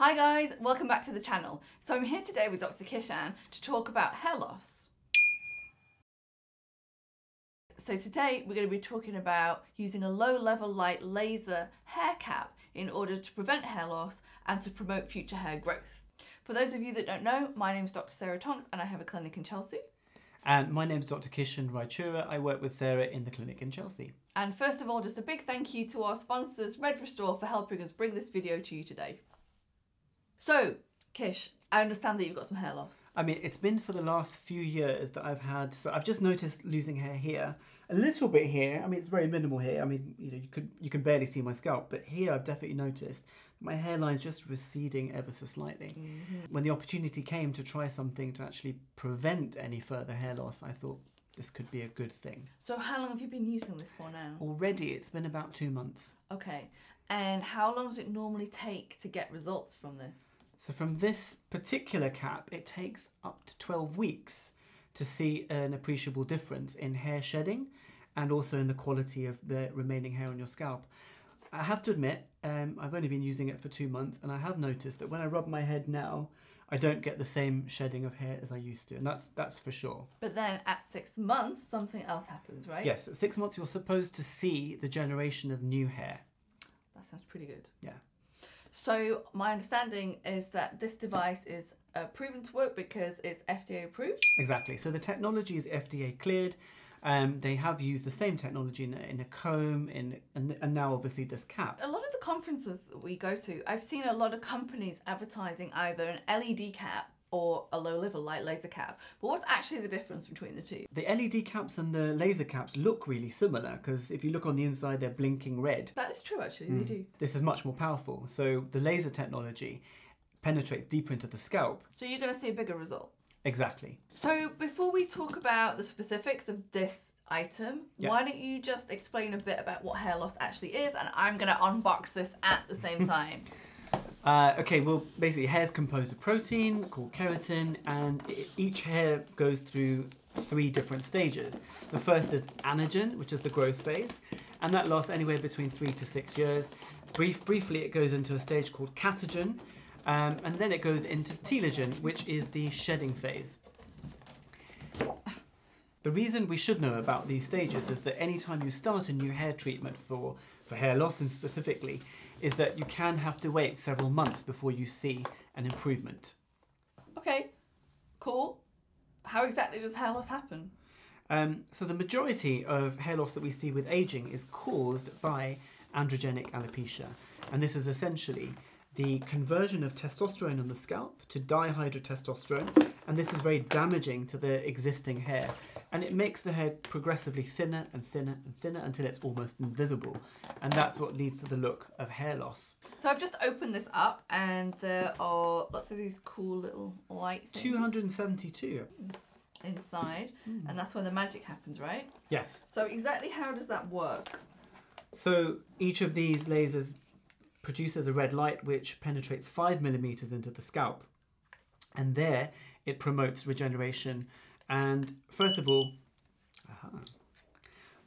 Hi guys, welcome back to the channel. So I'm here today with Dr. Kishan to talk about hair loss. So today we're going to be talking about using a low level light laser hair cap in order to prevent hair loss and to promote future hair growth. For those of you that don't know, my name is Dr. Sarah Tonks and I have a clinic in Chelsea. And my name's Dr. Kishan Raichura. I work with Sarah in the clinic in Chelsea. And first of all, just a big thank you to our sponsors, Red Restore, for helping us bring this video to you today. So, Kish, I understand that you've got some hair loss. I mean, it's been for the last few years that I've had. So I've just noticed losing hair here, a little bit here. I mean, it's very minimal here. I mean, you know, you could you can barely see my scalp, but here I've definitely noticed my hairline's just receding ever so slightly. Mm-hmm. When the opportunity came to try something to actually prevent any further hair loss, I thought this could be a good thing. So, how long have you been using this for now? Already, it's been about two months. Okay, and how long does it normally take to get results from this? So from this particular cap, it takes up to 12 weeks to see an appreciable difference in hair shedding and also in the quality of the remaining hair on your scalp. I have to admit, um, I've only been using it for two months and I have noticed that when I rub my head now, I don't get the same shedding of hair as I used to, and that's that's for sure. But then at six months, something else happens, right? Yes, at six months you're supposed to see the generation of new hair. That sounds pretty good. Yeah. So my understanding is that this device is uh, proven to work because it's FDA approved. Exactly. So the technology is FDA cleared. Um, they have used the same technology in a, in a comb, in and, and now obviously this cap. A lot of the conferences that we go to, I've seen a lot of companies advertising either an LED cap or a low level light laser cap. But what's actually the difference between the two? The LED caps and the laser caps look really similar because if you look on the inside, they're blinking red. That is true, actually, mm. they do. This is much more powerful. So the laser technology penetrates deeper into the scalp. So you're going to see a bigger result. Exactly. So before we talk about the specifics of this item, yep. why don't you just explain a bit about what hair loss actually is and I'm going to unbox this at the same time. Uh, okay, well, basically, hair is composed of protein called keratin, and each hair goes through three different stages. The first is anagen, which is the growth phase, and that lasts anywhere between three to six years. Brief, briefly, it goes into a stage called catagen, um, and then it goes into telogen, which is the shedding phase. The reason we should know about these stages is that anytime you start a new hair treatment for, for hair loss and specifically, is that you can have to wait several months before you see an improvement. Okay, cool. How exactly does hair loss happen? Um, so the majority of hair loss that we see with aging is caused by androgenic alopecia. And this is essentially the conversion of testosterone on the scalp to dihydrotestosterone. And this is very damaging to the existing hair and it makes the hair progressively thinner and thinner and thinner until it's almost invisible. And that's what leads to the look of hair loss. So I've just opened this up and there are lots of these cool little light things. 272 inside mm. and that's when the magic happens, right? Yeah. So exactly how does that work? So each of these lasers produces a red light which penetrates five millimeters into the scalp. And there it promotes regeneration and first of all, uh-huh,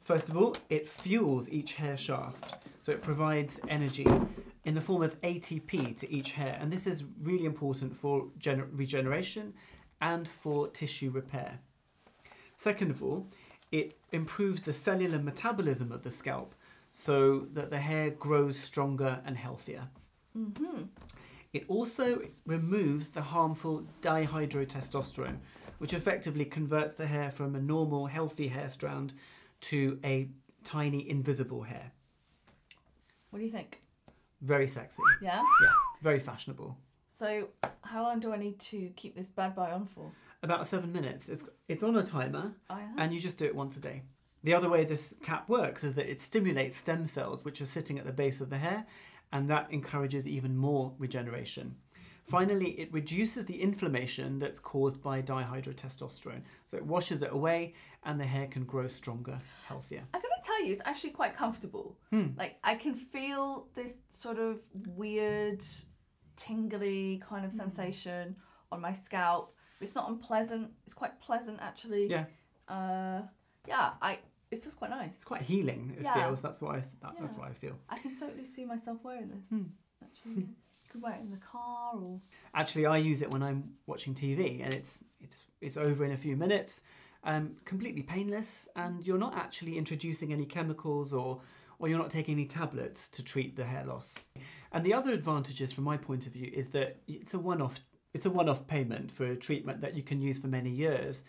first of all, it fuels each hair shaft. So it provides energy in the form of ATP to each hair. And this is really important for regeneration and for tissue repair. Second of all, it improves the cellular metabolism of the scalp so that the hair grows stronger and healthier. Mm -hmm. It also removes the harmful dihydrotestosterone, which effectively converts the hair from a normal, healthy hair strand to a tiny, invisible hair. What do you think? Very sexy. Yeah? Yeah, very fashionable. So, how long do I need to keep this bad boy on for? About seven minutes. It's, it's on a timer, oh, yeah? and you just do it once a day. The other way this cap works is that it stimulates stem cells, which are sitting at the base of the hair, and that encourages even more regeneration. Finally, it reduces the inflammation that's caused by dihydrotestosterone. So it washes it away and the hair can grow stronger, healthier. I gotta tell you, it's actually quite comfortable. Hmm. Like I can feel this sort of weird, tingly kind of hmm. sensation on my scalp. It's not unpleasant. It's quite pleasant actually. Yeah. Uh, yeah, I it feels quite nice. It's quite healing. It yeah. feels. That's what I. That, yeah. That's what I feel. I can totally see myself wearing this. Hmm. Actually. You could wear it in the car or. Actually, I use it when I'm watching TV, and it's it's it's over in a few minutes. Um, completely painless, and you're not actually introducing any chemicals or or you're not taking any tablets to treat the hair loss. And the other advantages, from my point of view, is that it's a one-off it's a one-off payment for a treatment that you can use for many years,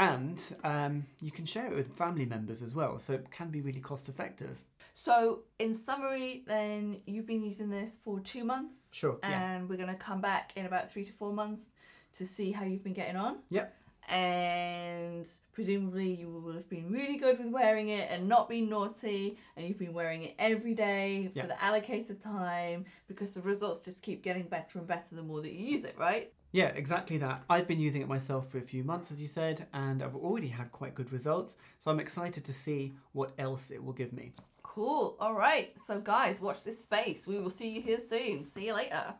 and um, you can share it with family members as well. So it can be really cost-effective. So, in summary, then you've been using this for two months, Sure. yeah. and we're going to come back in about three to four months to see how you've been getting on. Yep. And presumably, you will have been really good with wearing it and not being naughty, and you've been wearing it every day Yeah. for the allocated time because the results just keep getting better and better the more that you use it, right? Yeah, exactly that. I've been using it myself for a few months, as you said, and I've already had quite good results. So I'm excited to see what else it will give me. Cool. All right. So, guys, watch this space. We will see you here soon. See you later.